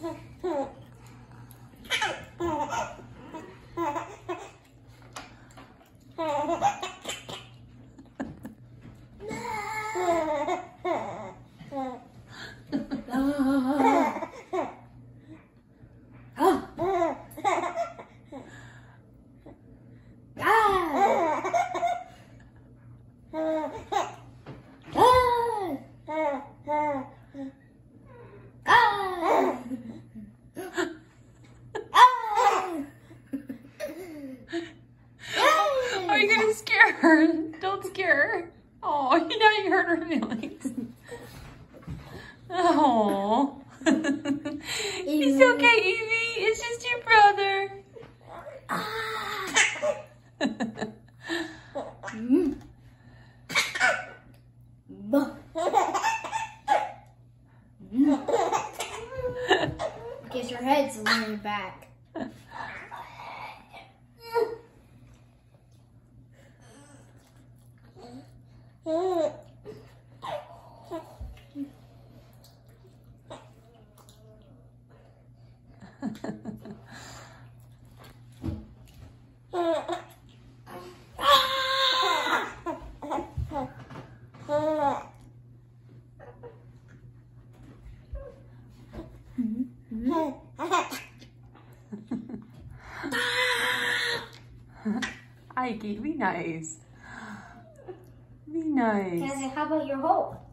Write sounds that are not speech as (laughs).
Are (laughs) (laughs) her? Don't scare her. Oh, (laughs) you know you hurt her feelings. Oh. (laughs) it's okay, Evie. It's just your brother. (laughs) Guess your head's leaning back. Ike, be nice. Be Can I nice. say, how about your hole?